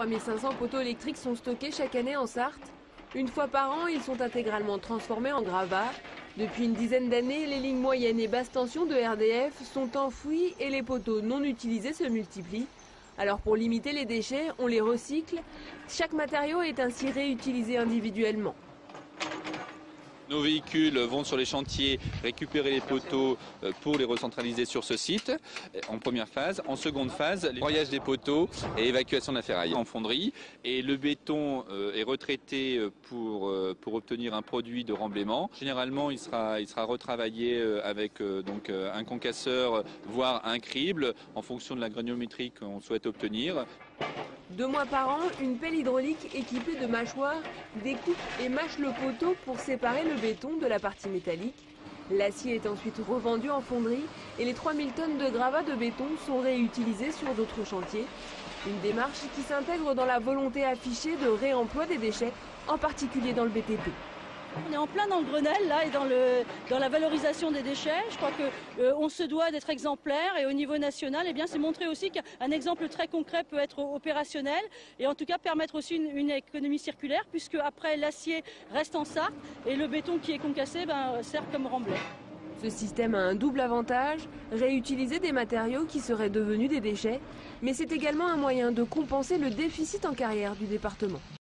3500 poteaux électriques sont stockés chaque année en Sarthe. Une fois par an, ils sont intégralement transformés en gravats. Depuis une dizaine d'années, les lignes moyennes et basse tension de RDF sont enfouies et les poteaux non utilisés se multiplient. Alors pour limiter les déchets, on les recycle. Chaque matériau est ainsi réutilisé individuellement. Nos véhicules vont sur les chantiers récupérer les poteaux euh, pour les recentraliser sur ce site en première phase. En seconde phase, broyage des poteaux et évacuation de la ferraille en fonderie. Et le béton euh, est retraité euh, pour, obtenir un produit de remblaiement. Généralement, il sera, il sera retravaillé avec un concasseur, voire un crible, en fonction de la granuliométrie qu'on souhaite obtenir. Deux mois par an, une pelle hydraulique équipée de mâchoires découpe et mâche le poteau pour séparer le béton de la partie métallique. L'acier est ensuite revendu en fonderie et les 3000 tonnes de gravats de béton sont réutilisés sur d'autres chantiers. Une démarche qui s'intègre dans la volonté affichée de réemploi des déchets, en particulier dans le BTP. On est en plein dans le Grenelle et dans, la valorisation des déchets. Je crois qu'on euh, se doit d'être exemplaire et au niveau national, eh c'est montrer aussi qu'un exemple très concret peut être opérationnel et en tout cas permettre aussi une, économie circulaire puisque après l'acier reste en Sarthe et le béton qui est concassé ben, sert comme remblai. Ce système a un double avantage, réutiliser des matériaux qui seraient devenus des déchets, mais c'est également un moyen de compenser le déficit en carrière du département.